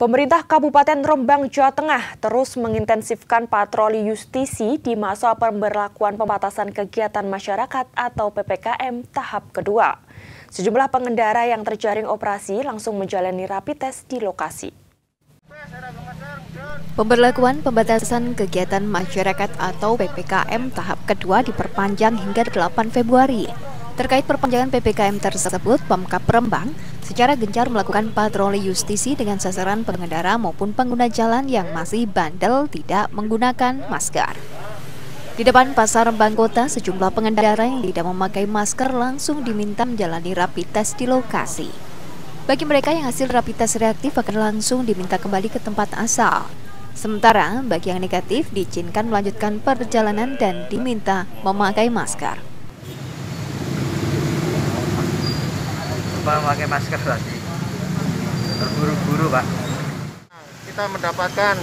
Pemerintah Kabupaten Rembang, Jawa Tengah terus mengintensifkan patroli justisi di masa pemberlakuan pembatasan kegiatan masyarakat atau PPKM tahap kedua. Sejumlah pengendara yang terjaring operasi langsung menjalani rapi tes di lokasi. Pemberlakuan pembatasan kegiatan masyarakat atau PPKM tahap kedua diperpanjang hingga 8 Februari. Terkait perpanjangan PPKM tersebut, Pemkap Rembang secara gencar melakukan patroli justisi dengan sasaran pengendara maupun pengguna jalan yang masih bandel tidak menggunakan masker. Di depan pasar Rembang Kota, sejumlah pengendara yang tidak memakai masker langsung diminta menjalani rapid test di lokasi. Bagi mereka yang hasil rapid test reaktif akan langsung diminta kembali ke tempat asal. Sementara bagi yang negatif diizinkan melanjutkan perjalanan dan diminta memakai masker. Memakai masker tadi terburu-buru pak. Kita mendapatkan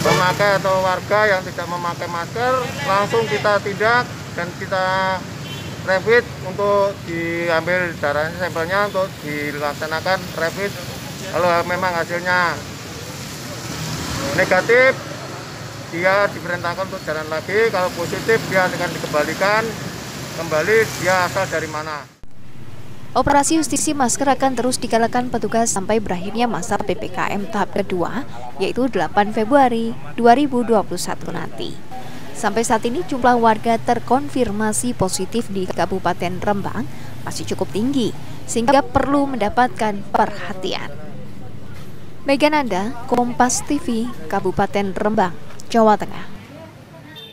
pemakai atau warga yang tidak memakai masker langsung kita tindak dan kita rapid untuk diambil darahnya sampelnya untuk dilaksanakan rapid. Kalau memang hasilnya negatif dia diperintahkan untuk jalan lagi. Kalau positif dia akan dikembalikan. Kembali dia asal dari mana Operasi justisi masker akan terus digalakan petugas sampai berakhirnya masa PPKM tahap kedua, yaitu 8 Februari 2021 nanti. Sampai saat ini jumlah warga terkonfirmasi positif di Kabupaten Rembang masih cukup tinggi, sehingga perlu mendapatkan perhatian. Megananda, Kompas TV, Kabupaten Rembang, Jawa Tengah.